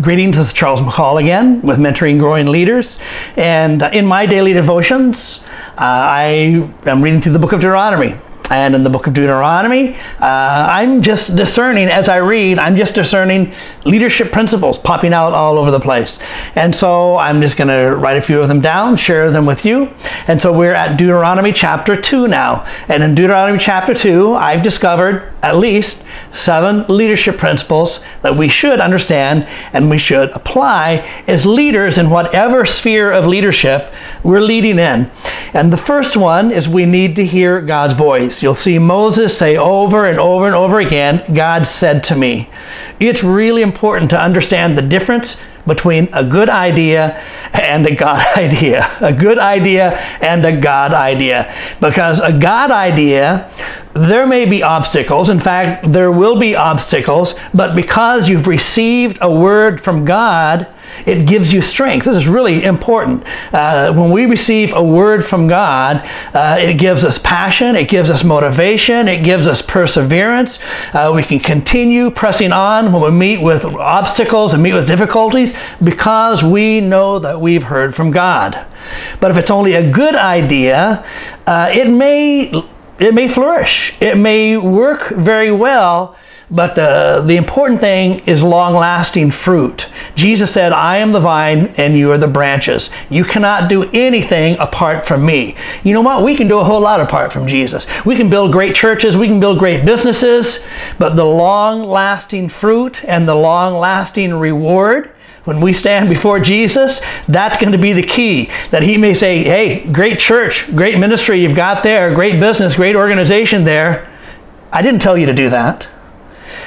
Greetings, this is Charles McCall again with Mentoring Growing Leaders. And uh, in my daily devotions, uh, I am reading through the book of Deuteronomy. And in the book of Deuteronomy, uh, I'm just discerning, as I read, I'm just discerning leadership principles popping out all over the place. And so I'm just going to write a few of them down, share them with you. And so we're at Deuteronomy chapter 2 now. And in Deuteronomy chapter 2, I've discovered at least seven leadership principles that we should understand and we should apply as leaders in whatever sphere of leadership we're leading in. And the first one is we need to hear God's voice. You'll see Moses say over and over and over again, God said to me. It's really important to understand the difference between a good idea and a God idea. A good idea and a God idea. Because a God idea, there may be obstacles. In fact, there will be obstacles, but because you've received a word from God, it gives you strength. This is really important. Uh, when we receive a word from God, uh, it gives us passion, it gives us motivation, it gives us perseverance. Uh, we can continue pressing on when we meet with obstacles and meet with difficulties because we know that we've heard from God. But if it's only a good idea, uh, it may it may flourish. It may work very well but the, the important thing is long lasting fruit. Jesus said, I am the vine and you are the branches. You cannot do anything apart from me. You know what? We can do a whole lot apart from Jesus. We can build great churches, we can build great businesses, but the long lasting fruit and the long lasting reward when we stand before Jesus, that's going to be the key. That He may say, Hey, great church, great ministry you've got there, great business, great organization there. I didn't tell you to do that.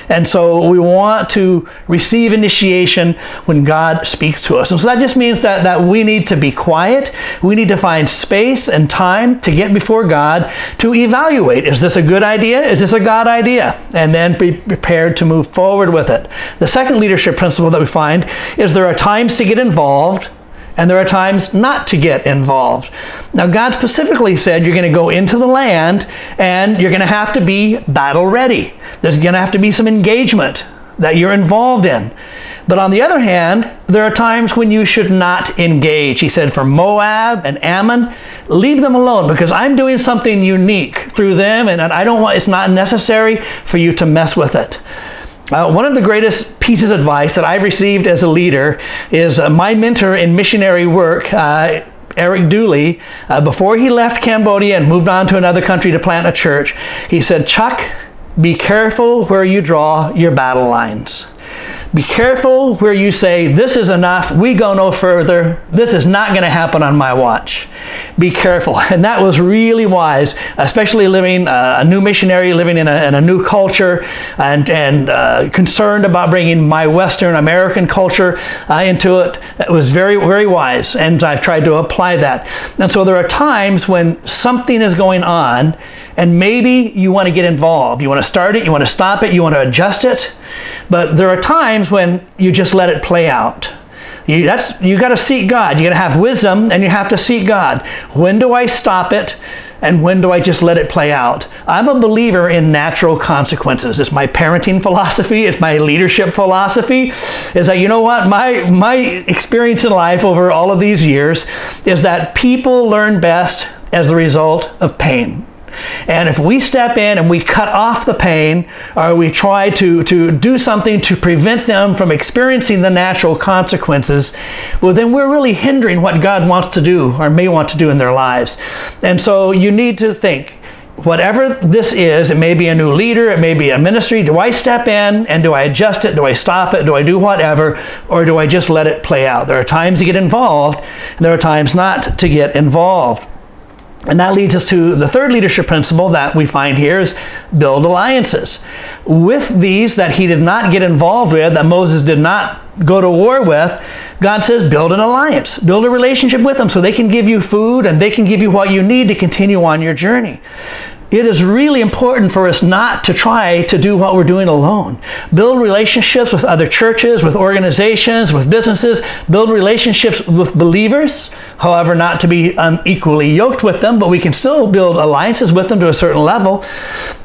And so we want to receive initiation when God speaks to us. And so that just means that, that we need to be quiet. We need to find space and time to get before God to evaluate is this a good idea? Is this a God idea? And then be prepared to move forward with it. The second leadership principle that we find is there are times to get involved and there are times not to get involved. Now, God specifically said you're going to go into the land and you're going to have to be battle ready. There's going to have to be some engagement that you're involved in. But on the other hand, there are times when you should not engage. He said, for Moab and Ammon, leave them alone because I'm doing something unique through them and I don't want, it's not necessary for you to mess with it. Uh, one of the greatest pieces of advice that I've received as a leader is uh, my mentor in missionary work, uh, Eric Dooley, uh, before he left Cambodia and moved on to another country to plant a church, he said, Chuck, be careful where you draw your battle lines. Be careful where you say, This is enough, we go no further, this is not going to happen on my watch. Be careful. And that was really wise, especially living uh, a new missionary, living in a, in a new culture, and, and uh, concerned about bringing my Western American culture uh, into it. It was very, very wise, and I've tried to apply that. And so there are times when something is going on, and maybe you want to get involved. You want to start it, you want to stop it, you want to adjust it. But there are times when you just let it play out. You, that's, you got to seek God. You got to have wisdom and you have to seek God. When do I stop it? And when do I just let it play out? I'm a believer in natural consequences. It's my parenting philosophy. It's my leadership philosophy. Is that, you know what? My, my experience in life over all of these years is that people learn best as a result of pain. And if we step in and we cut off the pain or we try to, to do something to prevent them from experiencing the natural consequences, well, then we're really hindering what God wants to do or may want to do in their lives. And so you need to think, whatever this is, it may be a new leader, it may be a ministry. Do I step in and do I adjust it? Do I stop it? Do I do whatever? Or do I just let it play out? There are times to get involved, and there are times not to get involved. And that leads us to the third leadership principle that we find here is build alliances. With these that he did not get involved with, that Moses did not go to war with, God says build an alliance, build a relationship with them so they can give you food and they can give you what you need to continue on your journey. It is really important for us not to try to do what we're doing alone. Build relationships with other churches, with organizations, with businesses. Build relationships with believers, however, not to be unequally yoked with them, but we can still build alliances with them to a certain level.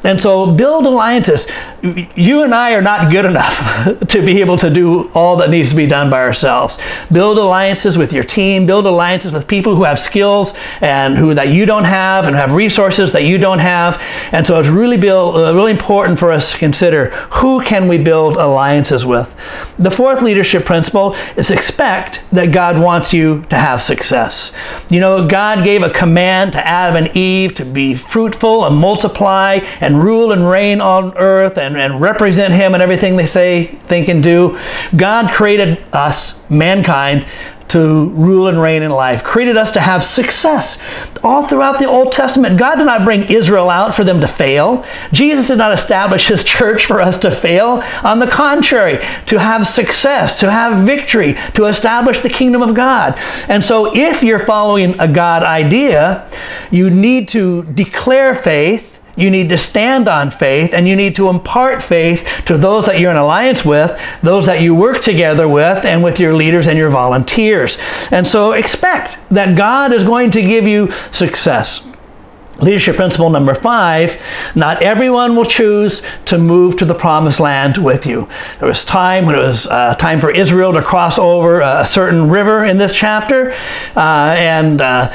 And so, build alliances. You and I are not good enough to be able to do all that needs to be done by ourselves. Build alliances with your team, build alliances with people who have skills and who that you don't have and have resources that you don't have have. And so it's really, build, uh, really important for us to consider who can we build alliances with. The fourth leadership principle is expect that God wants you to have success. You know, God gave a command to Adam and Eve to be fruitful and multiply and rule and reign on earth and, and represent Him in everything they say, think, and do. God created us, mankind, to rule and reign in life, created us to have success. All throughout the Old Testament, God did not bring Israel out for them to fail. Jesus did not establish his church for us to fail. On the contrary, to have success, to have victory, to establish the kingdom of God. And so, if you're following a God idea, you need to declare faith you need to stand on faith and you need to impart faith to those that you're in alliance with, those that you work together with, and with your leaders and your volunteers. And so expect that God is going to give you success. Leadership principle number five not everyone will choose to move to the promised land with you. There was time when it was uh, time for Israel to cross over a certain river in this chapter, uh, and uh,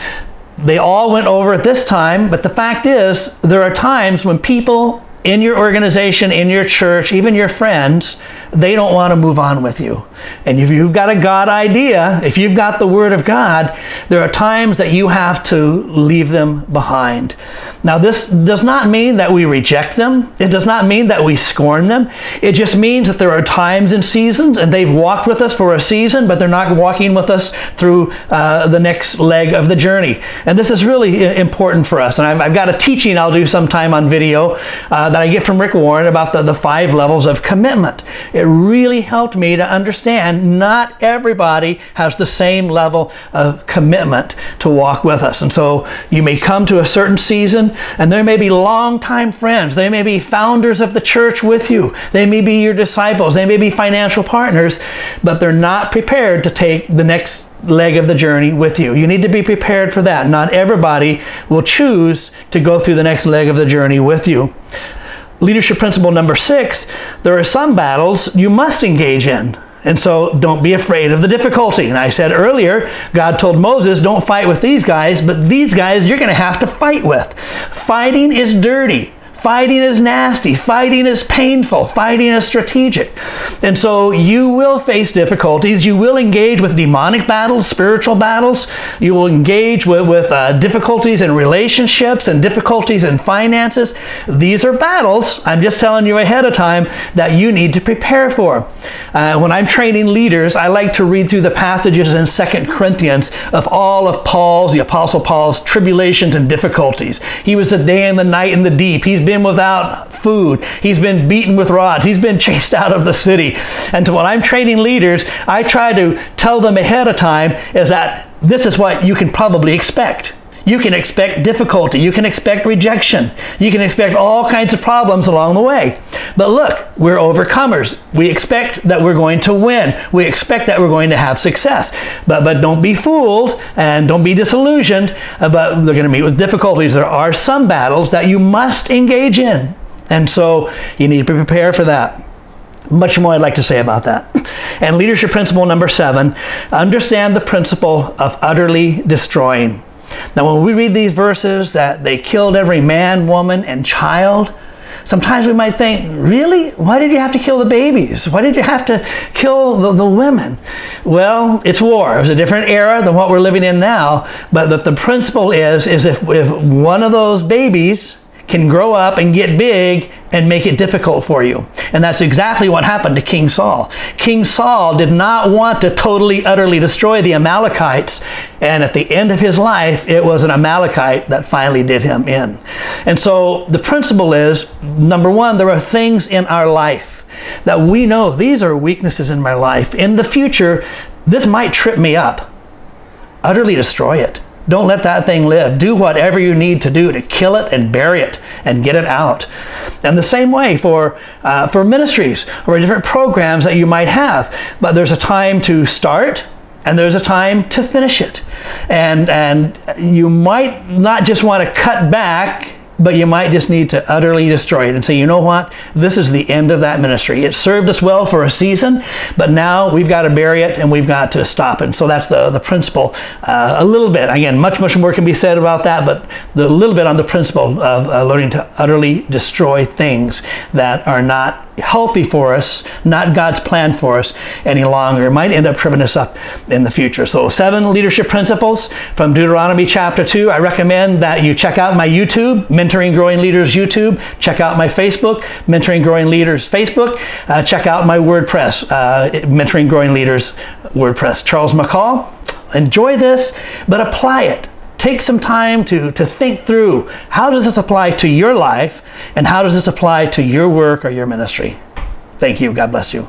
they all went over at this time, but the fact is, there are times when people in your organization, in your church, even your friends, they don't want to move on with you. And if you've got a God idea, if you've got the Word of God, there are times that you have to leave them behind. Now, this does not mean that we reject them. It does not mean that we scorn them. It just means that there are times and seasons, and they've walked with us for a season, but they're not walking with us through uh, the next leg of the journey. And this is really important for us. And I've, I've got a teaching I'll do sometime on video uh, that I get from Rick Warren about the, the five levels of commitment. It really helped me to understand not everybody has the same level of commitment to walk with us. And so you may come to a certain season, and there may be longtime friends. They may be founders of the church with you. They may be your disciples. They may be financial partners, but they're not prepared to take the next leg of the journey with you. You need to be prepared for that. Not everybody will choose to go through the next leg of the journey with you. Leadership principle number six there are some battles you must engage in. And so don't be afraid of the difficulty. And I said earlier, God told Moses, don't fight with these guys, but these guys you're going to have to fight with. Fighting is dirty. Fighting is nasty. Fighting is painful. Fighting is strategic. And so you will face difficulties. You will engage with demonic battles, spiritual battles. You will engage with, with uh, difficulties in relationships and difficulties in finances. These are battles, I'm just telling you ahead of time, that you need to prepare for. Uh, when I'm training leaders, I like to read through the passages in Second Corinthians of all of Paul's, the Apostle Paul's, tribulations and difficulties. He was the day and the night in the deep. He's been without food. He's been beaten with rods. He's been chased out of the city. And so when I'm training leaders, I try to tell them ahead of time is that this is what you can probably expect. You can expect difficulty. You can expect rejection. You can expect all kinds of problems along the way. But look, we're overcomers. We expect that we're going to win. We expect that we're going to have success. But, but don't be fooled and don't be disillusioned. But they're going to meet with difficulties. There are some battles that you must engage in. And so you need to be prepared for that. Much more I'd like to say about that. And leadership principle number seven understand the principle of utterly destroying. Now, when we read these verses that they killed every man, woman, and child, sometimes we might think, really? Why did you have to kill the babies? Why did you have to kill the, the women? Well, it's war. It was a different era than what we're living in now. But the, principle is, is if, if one of those babies can grow up and get big and make it difficult for you. And that's exactly what happened to King Saul. King Saul did not want to totally, utterly destroy the Amalekites. And at the end of his life, it was an Amalekite that finally did him in. And so the principle is number one, there are things in our life that we know these are weaknesses in my life. In the future, this might trip me up. Utterly destroy it Don't let that thing live. Do whatever you need to do to kill it and bury it and get it out. And the same way for uh, for ministries or different programs that you might have. But there's a time to start and there's a time to finish it. And and you might not just want to cut back but you might just need to utterly destroy it and say, you know what? This is the end of that ministry. It served us well for a season, but now we've got to bury it and we've got to stop it. And so that's the, the principle. Uh, a little bit, again, much, much more can be said about that, but the little bit on the principle of uh, learning to utterly destroy things that are not healthy for us, not God's plan for us any longer. It might end up tripping us up in the future. So, seven leadership principles from Deuteronomy chapter 2. I recommend that you check out my YouTube, Mentoring Growing Leaders YouTube. Check out my Facebook, Mentoring Growing Leaders Facebook. Uh, check out my WordPress, uh, Mentoring Growing Leaders WordPress. Charles McCall. Enjoy this, but apply it take some time to, to think through how does this apply to your life and how does this apply to your work or your ministry. Thank you. God bless you.